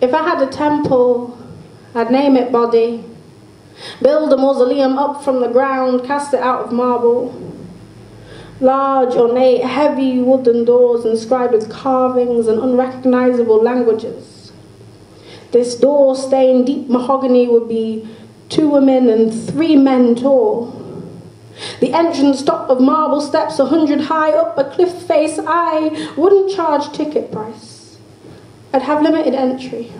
If I had a temple, I'd name it body. Build a mausoleum up from the ground, cast it out of marble. Large, ornate, heavy wooden doors inscribed with carvings and unrecognizable languages. This door stained deep mahogany would be two women and three men tall. The entrance top of marble steps a hundred high up a cliff face. I wouldn't charge ticket price. I'd have limited entry.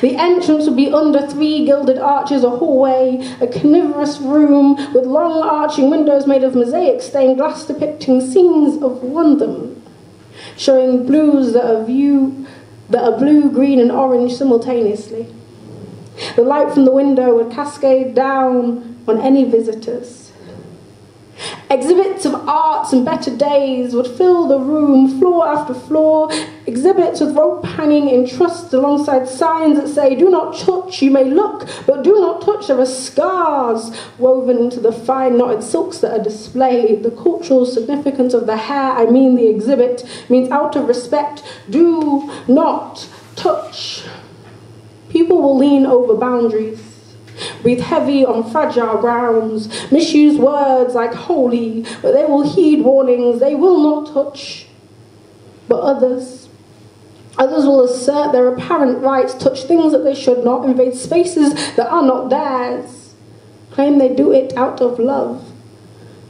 The entrance would be under three gilded arches, a hallway, a carnivorous room with long arching windows made of mosaic stained glass depicting scenes of wonderment, showing blues that are, view, that are blue, green, and orange simultaneously. The light from the window would cascade down on any visitors. Exhibits of arts and better days would fill the room, floor after floor. Exhibits with rope hanging in trust alongside signs that say, Do not touch, you may look, but do not touch. There are scars woven into the fine knotted silks that are displayed. The cultural significance of the hair, I mean the exhibit, means out of respect, do not touch. People will lean over boundaries breathe heavy on fragile grounds, misuse words like holy, but they will heed warnings, they will not touch. But others, others will assert their apparent rights, touch things that they should not, invade spaces that are not theirs, claim they do it out of love.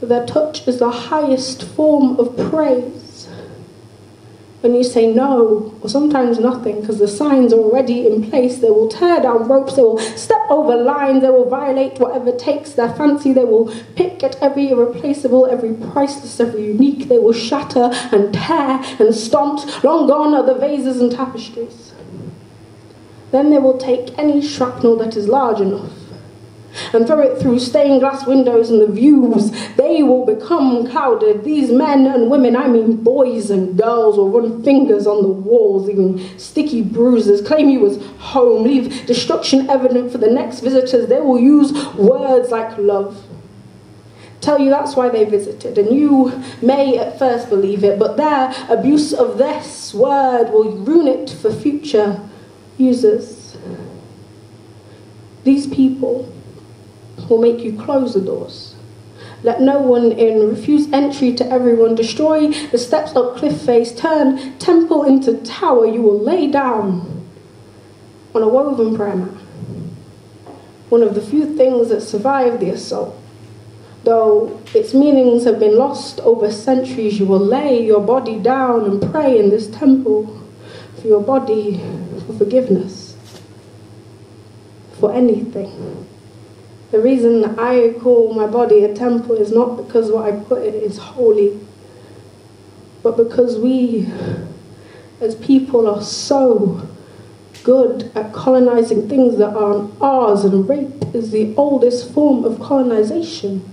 Their touch is the highest form of praise when you say no, or sometimes nothing, because the signs are already in place, they will tear down ropes, they will step over lines, they will violate whatever takes their fancy, they will pick at every irreplaceable, every priceless, every unique, they will shatter and tear and stomp. Long gone are the vases and tapestries. Then they will take any shrapnel that is large enough and throw it through stained glass windows and the views, they will become clouded. These men and women, I mean boys and girls, will run fingers on the walls, leaving sticky bruises, claim you as home, leave destruction evident for the next visitors. They will use words like love. Tell you that's why they visited, and you may at first believe it, but their abuse of this word will ruin it for future users. These people will make you close the doors. Let no one in, refuse entry to everyone, destroy the steps up cliff face, turn temple into tower, you will lay down on a woven prayer mat. One of the few things that survived the assault. Though its meanings have been lost over centuries, you will lay your body down and pray in this temple for your body, for forgiveness, for anything. The reason I call my body a temple is not because what I put in is holy, but because we as people are so good at colonizing things that aren't ours, and rape is the oldest form of colonization.